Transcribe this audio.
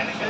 எனக்கு